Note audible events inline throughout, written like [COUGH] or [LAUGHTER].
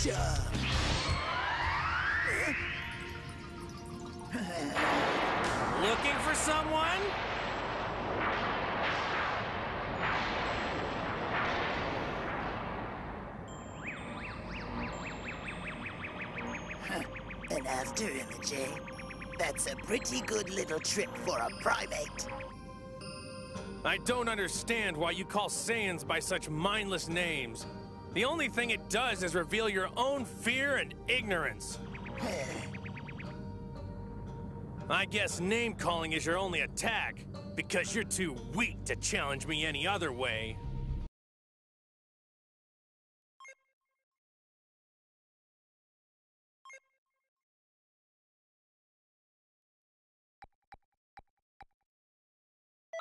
Looking for someone? [LAUGHS] An after image, eh? That's a pretty good little trick for a primate. I don't understand why you call Saiyans by such mindless names. The only thing it does is reveal your own fear and ignorance. [SIGHS] I guess name calling is your only attack, because you're too weak to challenge me any other way.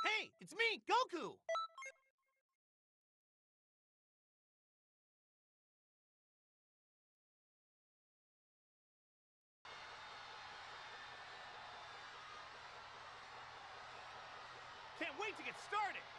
Hey, it's me, Goku! Started!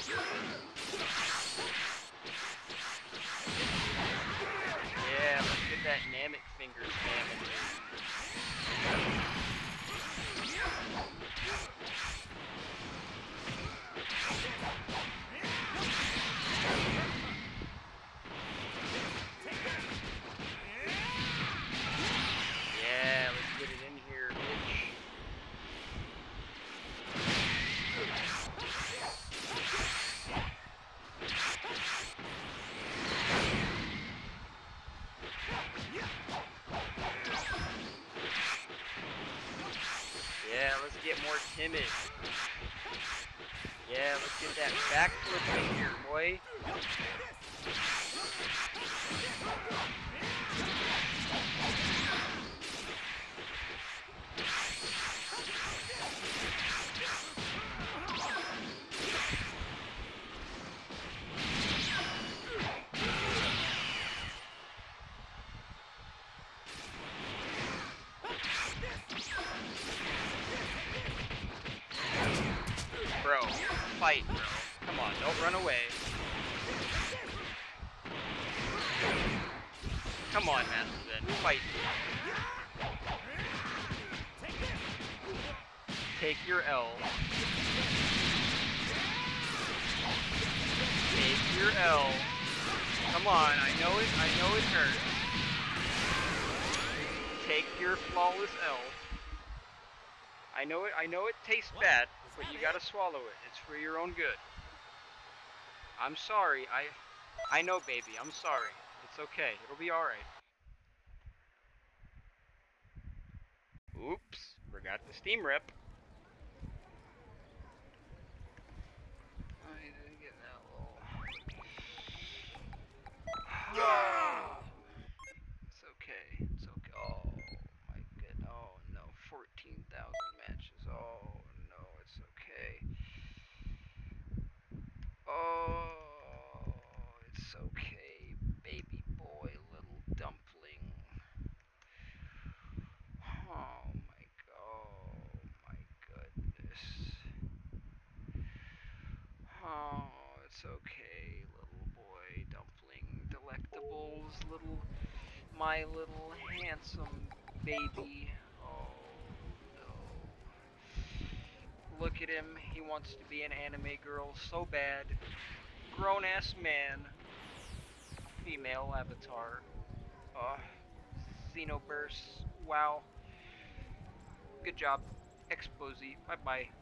Yeah, let's get that Namek fingers damage. Timid. Yeah, let's get that backflip in here, boy. Fight, bro. Come on, don't run away. Come on, Master Xen, fight. Take your L. Take your L. Come on, I know it, I know it hurts. Take your flawless L. I know it. I know it tastes bad, but you gotta swallow it. It's for your own good. I'm sorry. I, I know, baby. I'm sorry. It's okay. It'll be all right. Oops, forgot the steam rep. I didn't get that little. It's okay. It's okay. Oh my good. Oh no, fourteen thousand matches. Oh no, it's okay. Oh, it's okay, baby boy, little dumpling. Oh my god, oh my goodness. Oh, it's okay, little boy, dumpling, delectables, little, my little handsome baby. Oh no. Look at him, he wants to be an anime girl so bad. Grown ass man. Female avatar. Uh, Xenoburst. Wow. Good job. Exposy. Bye bye.